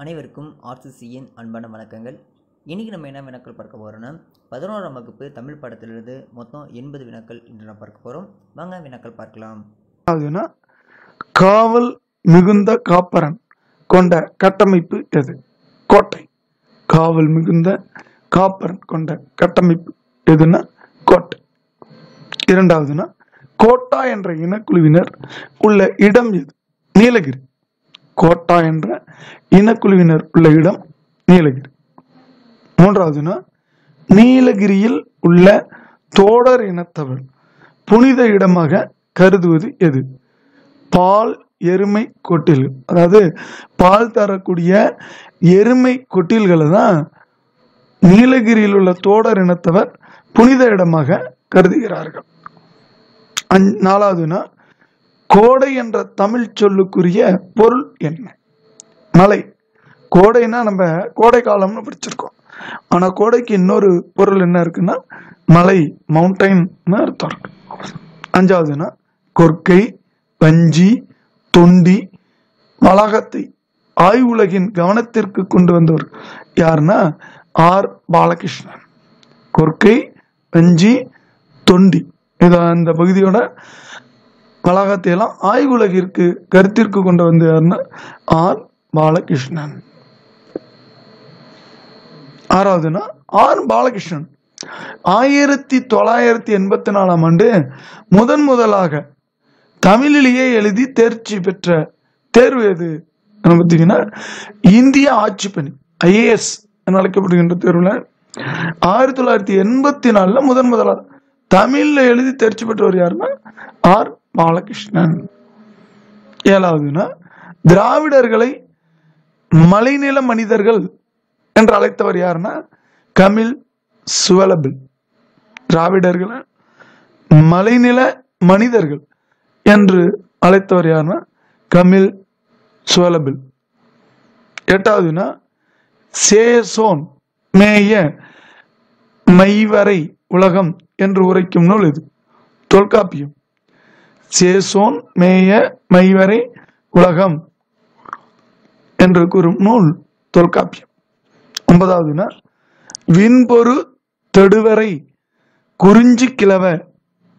அனைவருக்கும் ஆர்சிசியின் அன்பான வணக்கங்கள். இன்றைக்கி நம்ம என்ன வினாக்கள் பார்க்க போகிறோன்னா பதினோராம் வகுப்பு தமிழ் பாடத்திலிருந்து மொத்தம் எண்பது வினாக்கள் இன்று நம்ம பார்க்க போகிறோம் வாங்க வினாக்கள் பார்க்கலாம். அதுனா காவல் மிகுந்த காப்பரன் கொண்ட கட்டமைப்பு எது? கோட்டை. காவல் மிகுந்த காப்பரன் கொண்ட கட்டமைப்பு எதுன்னா கோட்டை. இரண்டாவதுனா கோட்டா என்ற இனக்குழுவினர் உள்ள இடம் எது? நீலகிரி. கோட்டா என்ற இனக்குழுவினர் உள்ள இடம் நீலகிரி. மூன்றாவதுனா நீலகிரியில் உள்ள தோடர் இனத்தவர் புனித இடமாக கருதுவது எது? பால் எருமை கொட்டில். அதாவது பால் தரக்கூடிய எருமை கொட்டில்களை தான் நீலகிரியில் உள்ள தோடர் இனத்தவர் புனித இடமாக கருதுகிறார்கள். அஞ் நாலாவதுனா கோடை என்ற தமிழ் சொல்லுக்குரிய பொருள் என்ன? மலை கோடைனா நம்ம கோடை காலம்னு படிச்சிருக்கோம். ஆனா கோடைக்கு இன்னொரு பொருள் என்ன இருக்குன்னா மலை மவுண்டைன் அர்த்தம் இருக்கு. அஞ்சாவதுன்னா கொற்கை பஞ்சி தொண்டி வளாகத்தை ஆய்வுலகின் கவனத்திற்கு கொண்டு வந்தவர் யாருன்னா ஆர். பாலகிருஷ்ணன். கொற்கை பஞ்சி தொண்டி. இது அந்த பகுதியோட வளாகத்தை எல்லாம் ஆய்வுலகிற்கு கருத்திற்கு கொண்டு வந்த யாருன்னா ஆர் பாலகிருஷ்ணன். ஆறாவதுன்னா ஆர் பாலகிருஷ்ணன். ஆயிரத்தி தொள்ளாயிரத்தி எண்பத்தி நாலாம் ஆண்டு முதன் முதலாக தமிழிலேயே எழுதி தேர்ச்சி பெற்ற தேர்வு எது? என்ன பார்த்தீங்கன்னா இந்திய ஆட்சி பணி ஐஏஎஸ் என அழைக்கப்படுகின்ற தேர்வுல ஆயிரத்தி தொள்ளாயிரத்தி எண்பத்தி நாலுல முதன் முதலாக தமிழ்ல எழுதி தெரிச்சு பெற்றவர் யாருன்னா? ஆர். பாலகிருஷ்ணன். ஏழாவதுனா திராவிடர்களை மலைநில மனிதர்கள் என்று அழைத்தவர் யாருன்னா? கமில் சுவலபில் திராவிடர்களை மலைநில மனிதர்கள் என்று அழைத்தவர் யாருன்னா? கமில் சுவலபில் எட்டாவதுனா சேசோன் மேய மைவரை உலகம் என்று உரைக்கும் நூல் இது. தொல்காப்பியம். சேசோன் மேய மைவரை உலகம் என்று கூறும் நூல் தொல்காப்பியம். ஒன்பதாவதுனா விண்பொரு தெடுவரை குறிஞ்சி கிழவ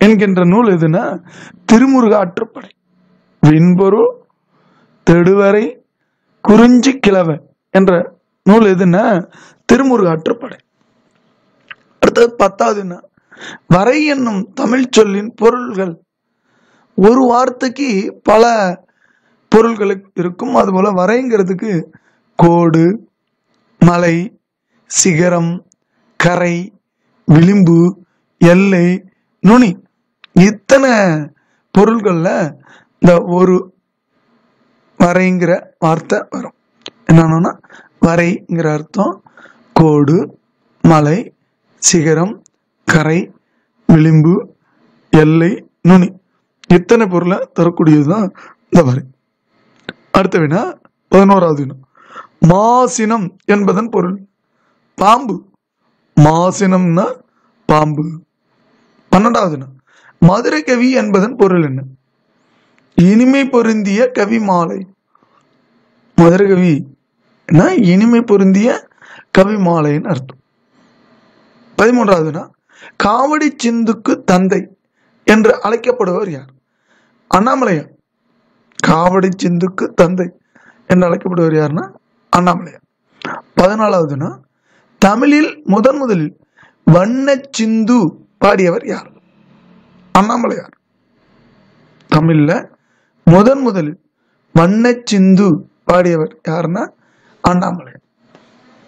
என்கின்ற நூல் எதுனா திருமுருக ஆற்றுப்படை விண்பொரு தெடுவரை குறிஞ்சி கிழவ என்ற நூல் எதுன்னா திருமுருக ஆற்றுப்படை அடுத்தது பத்தாவதுன்னா வரை என்னும் தமிழ் சொல்லின் பொருள்கள். ஒரு வார்த்தைக்கு பல பொருள்களுக்கு இருக்கும். அதுபோல் வரைங்கிறதுக்கு கோடு மலை சிகரம் கரை விளிம்பு எல்லை நுனி. இத்தனை பொருள்கள்ல இந்த ஒரு வரைங்கிற வார்த்தை வரும். என்னன்னா வரைங்கிற அர்த்தம் கோடு மலை சிகரம் கரை விளிம்பு எல்லை நுனி. இத்தனை பொருளை தரக்கூடியதுதான் இந்த வரை. அடுத்த வினா பதினோராவது வினா. மாசினம் என்பதன் பொருள். பாம்பு. மாசினம்னா பாம்பு. பன்னெண்டாவதுனா மதுரை கவி என்பதன் பொருள் என்ன? இனிமை பொருந்திய கவி மாலை. மதுரை கவி இனிமை பொருந்திய கவி மாலைன்னு அர்த்தம். பதிமூன்றாவதுனா காவடி சிந்துக்கு தந்தை என்று அழைக்கப்படுவர் யார்? அண்ணாமலையா காவடி சிந்துக்கு தந்தை என்று அழைக்கப்படுவர் யாருன்னா? அண்ணாமலையார். பதினாலாவதுனா தமிழில் முதன் முதலில் வண்ண சிந்து பாடியவர் யார்? அண்ணாமலையார். தமிழ்ல முதன் முதலில் வண்ண சிந்து பாடியவர் யாருன்னா? அண்ணாமலையார்.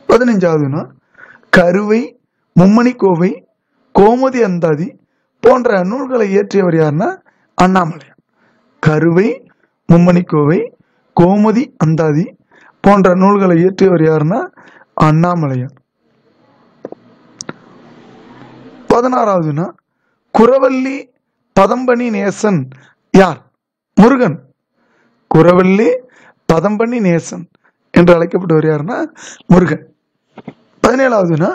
பதினஞ்சாவதுனா கருவை மும்மணி கோவை கோமதி அந்தாதி போன்ற நூல்களை இயற்றியவர் யாருன்னா அண்ணாமலையார். கருவை மும்மணி கோவை கோமதி அந்தாதி போன்ற நூல்களை இயற்றியவர் யாருன்னா அண்ணாமலையார். பதினாறாவதுனா குரவல்லி பதம்பணி நேசன் யார்? முருகன். குரவல்லி பதம்பணி நேசன் என்று அழைக்கப்பட்டவர் யாருன்னா முருகன். பதினேழாவதுனா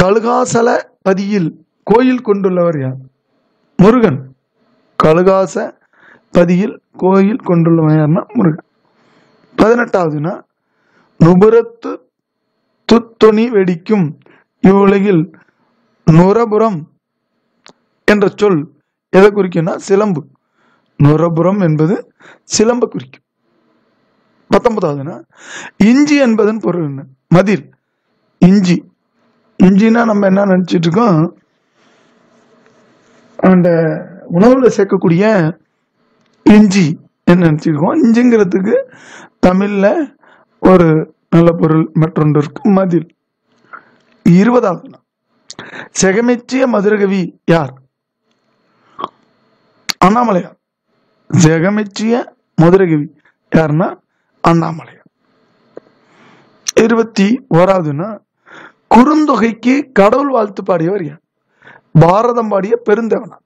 கழுகாசல பதியில் கோயில் கொண்டுள்ளவர் யார்? முருகன். கழுகாச பதியில் கோயில் கொண்டுள்ளவன் யாருன்னா முருகன். பதினெட்டாவதுனா நுபுரத்து துத்துணி வெடிக்கும் இவ்வுலகில் நுரபுரம் என்ற சொல் எதை குறிக்கும்னா சிலம்பு. நுரபுரம் என்பது சிலம்பு குறிக்கும். பத்தொன்பதாவதுனா இஞ்சி என்பதன் பொருள் என்ன? மதில். இஞ்சி. இஞ்சினா நம்ம என்ன நினைச்சிட்டு இருக்கோம்? அந்த உணவுல சேர்க்கக்கூடிய இஞ்சி என்ன நினைச்சிருக்கோம் இஞ்சிங்கிறதுக்கு தமிழ்ல ஒரு நல்ல பொருள் மற்றொன்று இருக்கு மதில். இருபதாவது நாள் செகமெச்சிய மதுரகவி யார்? அண்ணாமலையார். ஜெகமெச்சிய மதுரகவி யாருன்னா அண்ணாமலையார். இருபத்தி ஓராவதுன்னா குறுந்தொகைக்கு கடவுள் வாழ்த்து பாடியவர் யார்? பாரதம் பாடிய பெருந்தேவனார்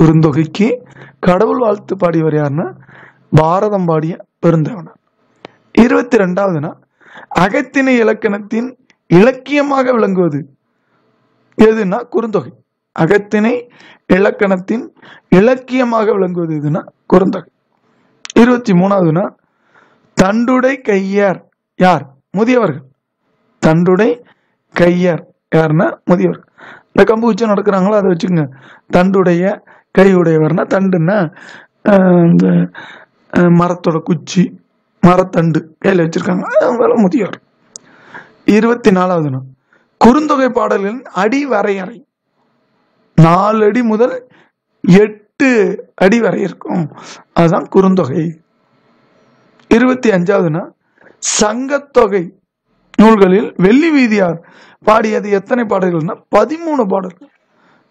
குறுந்தொகைக்கு கடவுள் வாழ்த்து பாடியவர் யாருன்னா பாரதம் பாடிய பெருந்தேவனார் இருபத்தி ரெண்டாவதுனா அகத்திணை இலக்கணத்தின் இலக்கியமாக விளங்குவது எதுனா குறுந்தொகை. அகத்திணை இலக்கணத்தின் இலக்கியமாக விளங்குவது எதுனா குறுந்தொகை. இருபத்தி மூணாவதுனா தண்டுடை கையார். யார்? முதியவர்கள். தண்டுடை கையார். யாருன்னா முதியவர். இந்த கம்பு வச்சு நடக்கிறாங்களோ அதை வச்சுக்கோங்க. தண்டுடைய கையுடையவர்னா தண்டுன்னா இந்த மரத்தோட குச்சி மரத்தண்டு கையில் வச்சிருக்காங்க. அவங்கள முதியவர். இருபத்தி நாலாவது நாள். குறுந்தொகை பாடல்களின் அடி வரையறை. நாலு அடி முதல் எட்டு அடி வரை இருக்கும். அதுதான் குறுந்தொகை. இருபத்தி அஞ்சாவதுனா சங்கத்தொகை. நூல்களில் வெள்ளி வீதியார் பாடியது எத்தனை பாடல்கள்னா? பதிமூணு பாடல்கள்.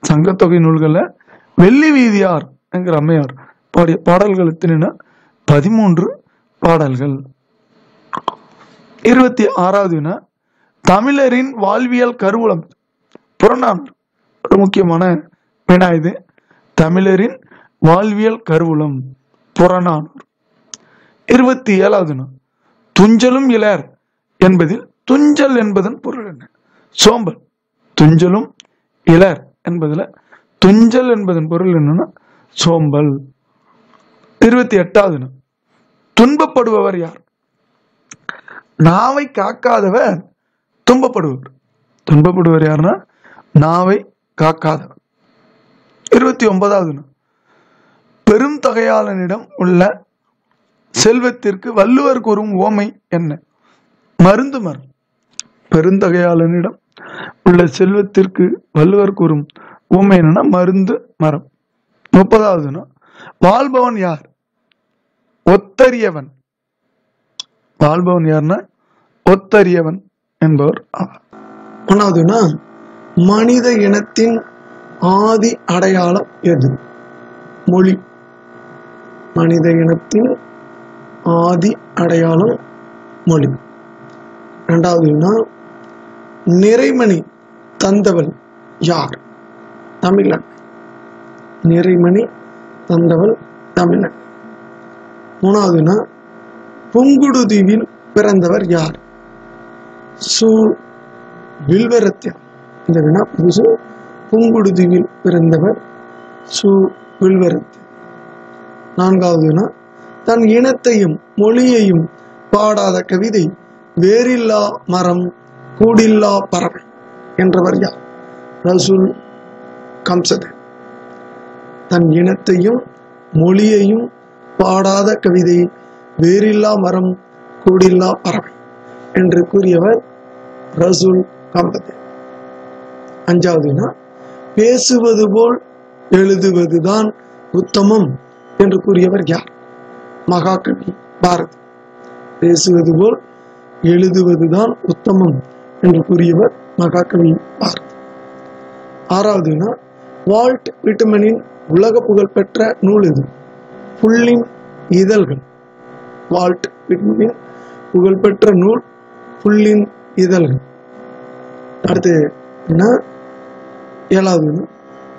சங்கத்தொகை நூல்களில் வெள்ளி வீதியார் என்கிற அம்மையார் பாடிய பாடல்கள் எத்தனைனா பதிமூன்று பாடல்கள். இருபத்தி ஆறாவது வினா தமிழரின் வாழ்வியல் கருவூலம். புறநானூறு. ஒரு முக்கியமான வினா இது. தமிழரின் வாழ்வியல் கருவூலம். புறநானூறு. இருபத்தி ஏழாவது துஞ்சலும் இலர் என்பதில் துஞ்சல் என்பதன் பொருள் என்ன? சோம்பல். துஞ்சலும் இலர் என்பதுல துஞ்சல் என்பதன் பொருள் என்னன்னா சோம்பல். இருபத்தி எட்டாவது துன்பப்படுபவர் யார்? நாவை காக்காதவர் துன்பப்படுபவர். துன்பப்படுவர் யாருன்னா? நாவை காக்காதவர். இருபத்தி ஒன்பதாவது பெரும் தொகையாளனிடம் உள்ள செல்வத்திற்கு வள்ளுவர் கூறும் ஓமை என்ன? மருந்து மரம் பெருந்தகையாளனிடம் உள்ள செல்வத்திற்கு வள்ளுவர் கூறும் உண்மை என்னன்னா மருந்து மரம். முப்பதாவதுனா வாழ்பவன் யார்? ஒத்தரியவன் வாழ்பவன் யாருன்னா ஒத்தரியவன் என்பவர் ஆவார். ஒன்னாவதுனா மனித இனத்தின் ஆதி அடையாளம் எது? மொழி. மனித இனத்தின் ஆதி அடையாளம் மொழி. ரெண்டாவதுன்னா நிறைமணி தந்தவள் யார்? தமிழன். நிறைமணி தந்தவள் தமிழன். மூணாவதுனா புங்குடுதீவில் பிறந்தவர் யார்? சு. வில்வரத்தியம் இந்த வினா புதுசு புங்குடுதீவில் பிறந்தவர் சு. வில்வரத்தியம் நான்காவதுனா தன் இனத்தையும் மொழியையும் பாடாத கவிதை வேறில்லா மரம் கூடில்லா பறவை என்றவர் யார்? ரசூல் கம்சதேவ் தன் இனத்தையும் மொழியையும் பாடாத கவிதை வேறில்லா மரம் கூடில்லா பறவை என்று கூறியவர் ரசூல் கம்பதேவ் அஞ்சாவதுனா பேசுவது போல் எழுதுவதுதான் உத்தமம் என்று கூறியவர் யார்? மகாகவி பாரதி. பேசுவது போல் எழுதுவதுதான் உத்தமம் என்று கூறியவர் மகாகவி பாரதி ஆறாவதுனா வால்ட் விட்டமனின் உலக புகழ்பெற்ற நூல் இது புல்லின் இதழ்கள். வால்ட் விட்டமனின் புகழ்பெற்ற நூல் புல்லின் இதழ்கள். அடுத்து என்ன? ஏழாவது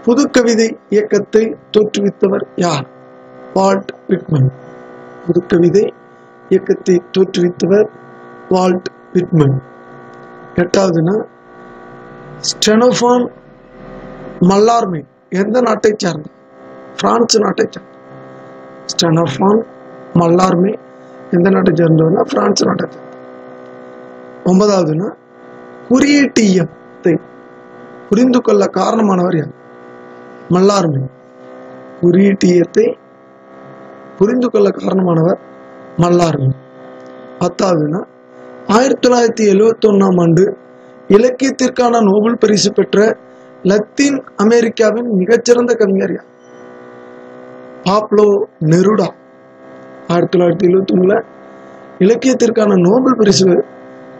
புது கவிதை இயக்கத்தை தோற்றுவித்தவர் யார்? Walt Whitman. புது கவிதை இயக்கத்தை தோற்றுவித்தவர் வால்ட் விட்மன். எட்டாவதுன்னா ஸ்டெனோஃபான் மல்லார்மே எந்த நாட்டை சார்ந்த பிரான்ஸ் நாட்டை சார்ந்த ஸ்டெனோஃபான் மல்லார்மே எந்த நாட்டை சேர்ந்தவனா பிரான்ஸ் நாட்டை சேர்ந்த ஒன்பதாவதுன்னா குறியீட்டியத்தை புரிந்து கொள்ள காரணமானவர் யார்? மல்லார்மை குறியீட்டியத்தை புரிந்து கொள்ள காரணமானவர் மல்லார்மை பத்தாவதுன்னா ஆயிரத்தி தொள்ளாயிரத்தி எழுவத்தி ஒன்னாம் ஆண்டு இலக்கியத்திற்கான நோபல் பரிசு பெற்ற லத்தீன் அமெரிக்காவின் மிகச்சிறந்த கவிஞர் யார்? Pablo Neruda. ஆயிரத்தி தொள்ளாயிரத்தி எழுவத்தி ஒண்ணுல இலக்கியத்திற்கான நோபல் பரிசு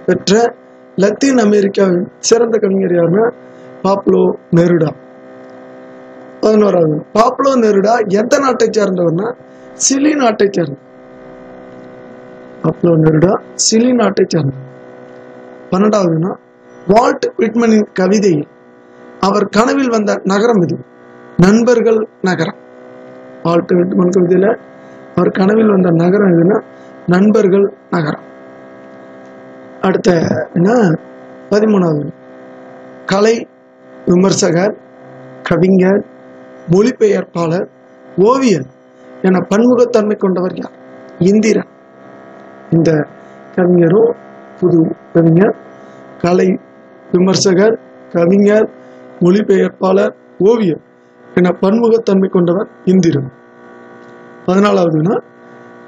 பெற்ற லத்தீன் அமெரிக்காவின் சிறந்த கவிஞர் யாருன்னா பாப்லோ நெருடா. பதினோராவது பாப்லோ நெருடா எந்த நாட்டை சேர்ந்தவர்னா சிலி நாட்டை சேர்ந்தவர். பாப்லோ நெருடா சிலி நாட்டை சேர்ந்தவர். பன்னெண்டாவதுனா வால்ட் விட்மனின் கவிதையில் அவர் கனவில் வந்த நகரம் இது. நண்பர்கள் நகரம். வால்ட் விட்மன் கவிதையில் அவர் கனவில் வந்த நகரம் எதுன்னா நண்பர்கள் நகரம். அடுத்த என்ன? பதிமூணாவது கலை விமர்சகர் கவிஞர் மொழிபெயர்ப்பாளர் ஓவியர் என பன்முகத்தன்மை கொண்டவர் யார்? இந்திரன். இந்த கவிஞரும் புது கவிஞர் கலை விமர்சகர் கவிஞர் மொழிபெயர்ப்பாளர் ஓவியர் என பன்முகத்தன்மை கொண்டவர் இந்திரன். பதினாலாவதுனா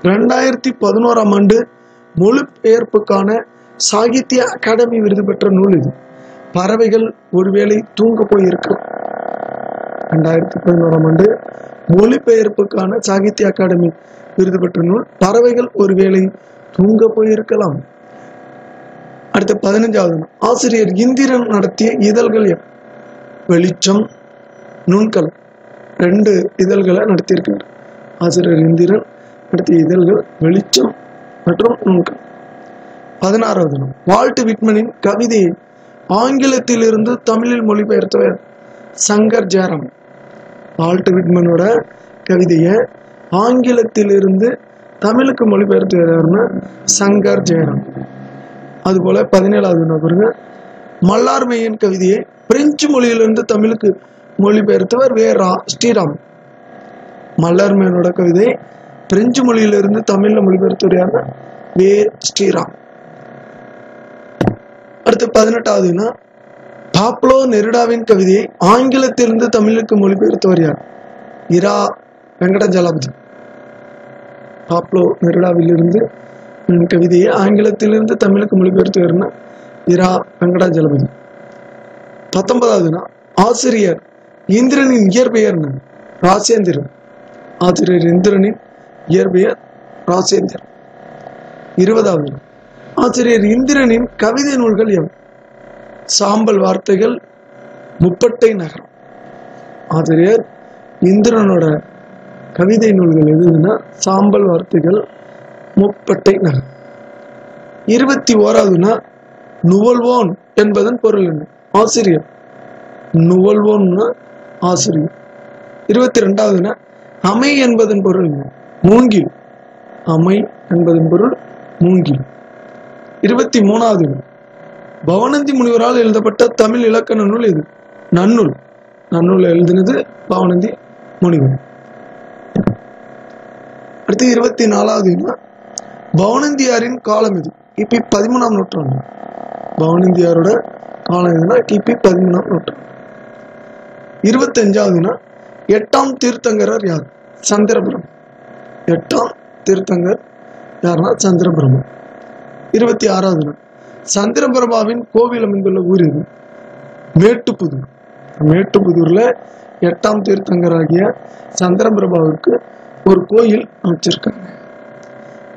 ரெண்டாயிரத்தி பதினோராம் ஆண்டு மொழிபெயர்ப்புக்கான சாகித்ய அகாடமி விருது பெற்ற நூல் இது. பறவைகள் ஒருவேளை தூங்க போயிருக்கும். ரெண்டாயிரத்தி பதினோராம் ஆண்டு மொழிபெயர்ப்புக்கான சாகித்ய அகாடமி விருது பெற்ற நூல் பறவைகள் ஒருவேளை தூங்க போயிருக்கலாம். அடுத்த பதினஞ்சாவது ஆசிரியர் இந்திரன் நடத்திய இதழ்கள் வெளிச்சம் நுண்கலம். ரெண்டு இதழ்களை நடத்தியிருக்கார் ஆசிரியர் இந்திரன் நடத்திய இதழ்கள் வெளிச்சம் மற்றும் நுண்கலம். பதினாறாவது நாள். வால்ட் விட்மனின் கவிதையை ஆங்கிலத்திலிருந்து தமிழில் மொழிபெயர்த்தவர் சங்கர் ஜெயராம் வால்ட் விட்மனோட கவிதையை ஆங்கிலத்திலிருந்து தமிழுக்கு மொழிபெயர்த்தவர் யாருன்னா சங்கர் ஜெயராம். அதுபோல பதினேழாவது நபருங்க மல்லார்மையின் கவிதையை பிரெஞ்சு மொழியிலிருந்து தமிழுக்கு மொழிபெயர்த்தவர் வே ரா ஸ்ரீராம். மல்லார்மையனோட கவிதை பிரெஞ்சு மொழியிலிருந்து தமிழில் மொழிபெயர்த்தவர் யாருன்னா வே ஸ்ரீராம். அடுத்து பதினெட்டாவதுன்னா பாப்லோ நெருடாவின் கவிதையை ஆங்கிலத்திலிருந்து தமிழுக்கு மொழிபெயர்த்தவர் யார்? இரா வெங்கடஜலபதி. பாப்லோ நெருடாவிலிருந்து கவிதையை ஆங்கிலத்திலிருந்து தமிழுக்கு மொழிபெயர்த்தவர்னா இரா வெங்கடாஜலபதி. பத்தொன்பதாவதுனா ஆசிரியர் இந்திரனின் இயற்பெயர் ராசேந்திரன். ஆசிரியர் இந்திரனின் இயற்பெயர் ராசேந்திரன். இருபதாவது ஆசிரியர் இந்திரனின் கவிதை நூல்கள் எவை? சாம்பல் வார்த்தைகள் முப்பட்டை நகரம். ஆசிரியர் இந்திரனோட கவிதை நூல்கள் எதுனா சாம்பல் வார்த்தைகள் முப்பட்டை நகர் இருபத்தி ஓராவதுனா நுவல்வோன் என்பதன் பொருள் என்ன? ஆசிரியர். நுவல்வோன்னா ஆசிரியர். இருபத்தி ரெண்டாவதுனா அமை என்பதன் பொருள் என்ன? மூங்கில். அமை என்பதன் பொருள் மூங்கில். இருபத்தி மூணாவது பவனந்தி முனிவரால் எழுதப்பட்ட தமிழ் இலக்கண நூல் இது நன்னூல். நன்னூல் எழுதினது பவனந்தி முனிவர். அடுத்து இருபத்தி நாலாவது பவனந்தியாரின் காலம் இது. கிபி பதிமூணாம் நூற்றாண்டு. பவனந்தியாரோட காலம் எதுனா கிபி பதிமூணாம் நூற்றாண்டு. இருபத்தஞ்சாவதுனா எட்டாம் தீர்த்தங்கரர் யார்? சந்திரபுரம். எட்டாம் தீர்த்தங்கர் யாருன்னா சந்திரபிரமன் இருபத்தி ஆறாவது நாள் சந்திரபிரபாவின் கோவில் அமைந்துள்ள ஊர் இது மேட்டுப்புதூர். மேட்டுப்புதூர்ல எட்டாம் தீர்த்தங்கராகிய சந்திரபிரபாவிற்கு ஒரு கோயில் அமைச்சிருக்காங்க.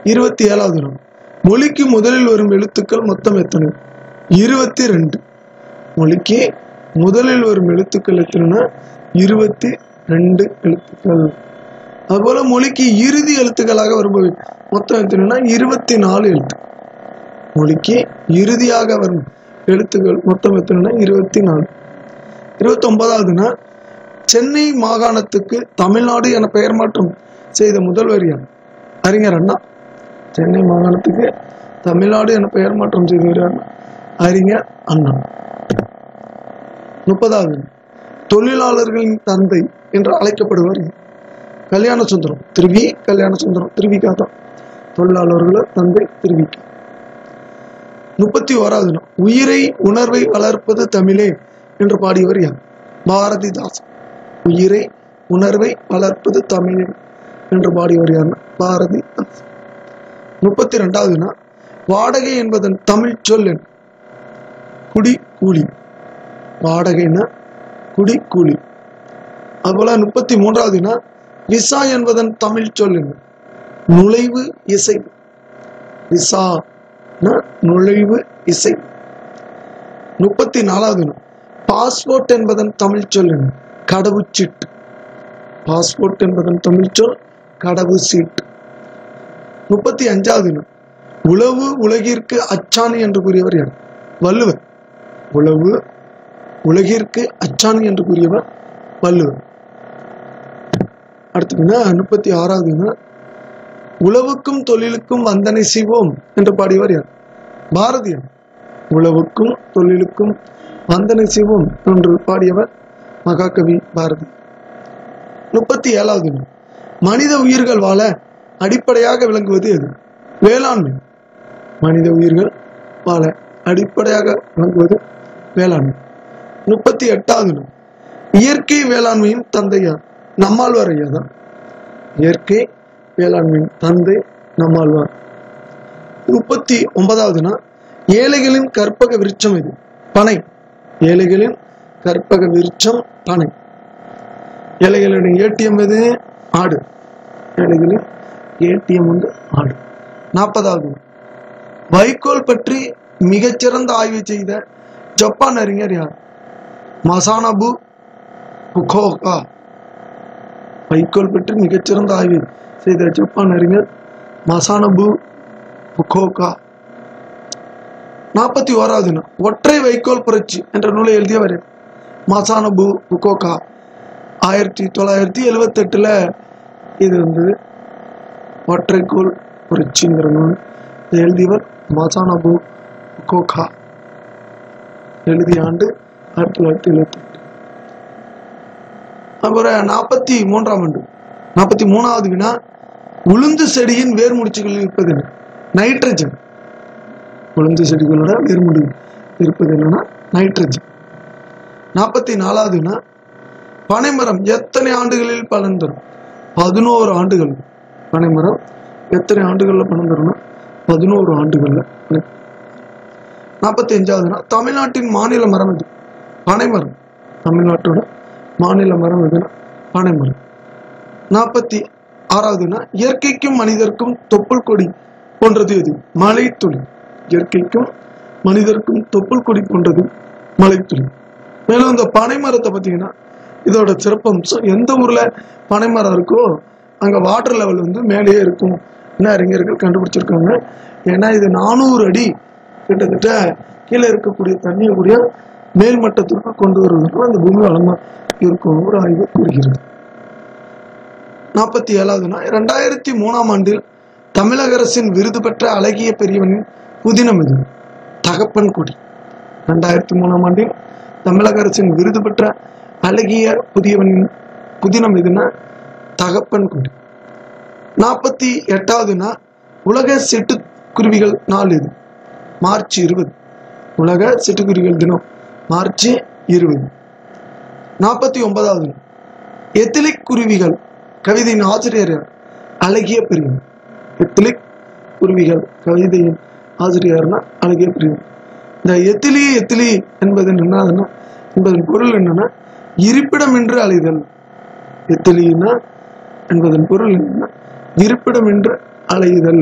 இருபத்தி ஏழாவது நாள் மொழிக்கு முதலில் வரும் எழுத்துக்கள் மொத்தம் எத்தனை? இருபத்தி ரெண்டு மொழிக்கு முதலில் வரும் எழுத்துக்கள் எத்தனைன்னா இருபத்தி ரெண்டு எழுத்துக்கள். அதுபோல மொழிக்கு இறுதி எழுத்துக்களாக வருபவை மொத்தம் எத்தனைன்னா இருபத்தி நாலு எழுத்து. மொழிக்கு இறுதியாக வரும் எழுத்துக்கள் மொத்தம் எத்தனைன்னா இருபத்தி நாலு இருபத்தி ஒன்பதாவதுன்னா சென்னை மாகாணத்துக்கு தமிழ்நாடு என பெயர் மாற்றம் செய்த முதல்வர் யார்? அறிஞர் அண்ணா. சென்னை மாகாணத்துக்கு தமிழ்நாடு என பெயர் மாற்றம் செய்தவர் அறிஞர் அண்ணா. முப்பதாவது தொழிலாளர்களின் தந்தை என்று அழைக்கப்படுவர் கல்யாண சுந்தரம் திருவி கல்யாண சுந்தரம் திருவிக்கா தான் தொழிலாளர்கள தந்தை திருவிக்கா முப்பத்தி ஓராவது உயிரை உணர்வை வளர்ப்பது தமிழே என்று பாடியவர் யார்? பாரதிதாசன். உயிரை உணர்வை வளர்ப்பது தமிழில் என்று பாடியவர் யார்? பாரதி. முப்பத்தி ரெண்டாவதுனா வாடகை என்பதன் தமிழ் சொல் என்ன? குடி கூலி வாடகைனா குடி கூலி அதுபோல முப்பத்தி மூன்றாவதுனா விசா என்பதன் தமிழ் சொல் என்ன? நுழைவு இசை. விசா நுழைவு இசை. முப்பத்தி நாலாவது பாஸ்போர்ட் என்பதன் தமிழ் சொல் என்ன? கடவுச்சீட்டு பாஸ்போர்ட் என்பதன் தமிழ் சொல் கடவு சீட்டு முப்பத்தி அஞ்சாவது தினம் உளவு உலகிற்கு அச்சாணி என்று கூறியவர் யார்? வள்ளுவர். உளவு உலகிற்கு அச்சாணி என்று கூறியவர் வள்ளுவர். அடுத்ததுன்னா முப்பத்தி ஆறாவது உழவுக்கும் தொழிலுக்கும் வந்தனை செய்வோம் என்று பாடியவர் யார்? பாரதியார். உழவுக்கும் தொழிலுக்கும் வந்தனை செய்வோம் என்று பாடியவர் மகாகவி பாரதி. முப்பத்தி ஏழாவது நாள் மனித உயிர்கள் வாழ அடிப்படையாக விளங்குவது எது? வேளாண்மை. மனித உயிர்கள் வாழ அடிப்படையாக விளங்குவது வேளாண்மை. முப்பத்தி எட்டாவது இயற்கை வேளாண்மையின் தந்தையார் நம்மாழ்வார் ஐயா தான். இயற்கை வேளாண்மையின் தந்தை நம்மாழ்வார். முப்பத்தி ஒன்பதாவதுனா ஏழைகளின் கற்பக விருட்சம் இது பனை. ஏழைகளின் கற்பக விருட்சம் பனை. இலைகளின் ஏடிஎம் எது? ஆடு. ஏழைகளின் ஏடிஎம் வந்து ஆடு. நாற்பதாவது. வைக்கோல் பற்றி மிகச்சிறந்த ஆய்வு செய்த ஜப்பான் அறிஞர் யார்? மசானபு புகோகா வைக்கோல் பற்றி மிகச்சிறந்த ஆய்வு செய்த ஜப்பான் அறிஞர் மசானபு புகோகா நாற்பத்தி ஓராவது. ஒற்றை வைக்கோல் புரட்சி என்ற நூலை எழுதியவர் மசானபு புகோகா. ஆயிரத்தி தொள்ளாயிரத்தி எழுவத்தெட்டில் இது வந்து ஒற்றைக்கோள் புரட்சிங்கிற நூல் எழுதியவர் மசானபு புகோகா. எழுதிய ஆண்டு ஆயிரத்தி தொள்ளாயிரத்தி எழுவத்தெட்டு. அப்புறம் நாற்பத்தி மூன்றாம் ஆண்டு. நாற்பத்தி மூணாவது வினா உளுந்து செடியின் வேர் முடிச்சுகளில் இருப்பது என்ன? நைட்ரஜன். உளுந்து செடிகளோட வேர்முடி இருப்பது என்னன்னா நைட்ரஜன். நாற்பத்தி நாலாவதுன்னா பனைமரம் எத்தனை ஆண்டுகளில் பலன் தரும்? பதினோரு ஆண்டுகள் பனைமரம் எத்தனை ஆண்டுகளில் பலன் தரும்னா பதினோரு ஆண்டுகள்ல நாற்பத்தி அஞ்சாவதுனா தமிழ்நாட்டின் மாநில மரம் எது? பனைமரம். தமிழ்நாட்டோட மாநில மரம் எதுனா பனைமரம். நாற்பத்தி ஆறாவதுனா இயற்கைக்கும் மனிதர்க்கும் தொப்புள் கொடி போன்றது எது? மலைத்துளி. இயற்கைக்கும் மனிதர்க்கும் தொப்புள் கொடி போன்றது மலைத்துளி. மேலும் இந்த பனைமரத்தை பார்த்தீங்கன்னா இதோட சிறப்பம்சம் எந்த ஊரில் பனைமரம் இருக்கோ அங்கே வாட்டர் லெவல் வந்து மேலேயே இருக்கும். என்ன அறிஞர்கள் கண்டுபிடிச்சிருக்காங்க? ஏன்னா இது நானூறு அடி கிட்டத்தட்ட கீழே இருக்கக்கூடிய தண்ணியை கூடிய மேல்மட்டத்திற்கு கொண்டு வருவதற்கு அந்த பூமி வளமாக இருக்கும் ஒரு ஆய்வு கூறுகிறது. நாற்பத்தி ஏழாவதுனா ரெண்டாயிரத்தி மூணாம் ஆண்டில் தமிழக அரசின் விருது பெற்ற அழகிய பெரியவனின் புதினம் இது. தகப்பன் கொடி. ரெண்டாயிரத்தி மூணாம் ஆண்டில் தமிழக அரசின் விருது பெற்ற அழகிய புதியவனின் புதினம் எதுனா தகப்பன் கொண்டு நாற்பத்தி எட்டாவதுனா உலக சிட்டுக்குருவிகள் நாள் இது. மார்ச் இருபது. உலக சிட்டுக்குருவிகள் தினம் மார்ச் இருபது. நாற்பத்தி ஒன்பதாவது எத்திலிக் குருவிகள் கவிதையின் ஆசிரியர் அழகிய பிரிவு எத்திலிக் குருவிகள் கவிதையின் ஆசிரியர்னா அழகிய பிரிவு இந்த எத்திலி எத்திலி என்பது என்னதுன்னா என்பதன் பொருள் என்னன்னா இருப்பிடம் என்று அலைதல் எத்திலினா என்பதன் பொருள் என்னன்னா இருப்பிடம் என்று அலையுதல்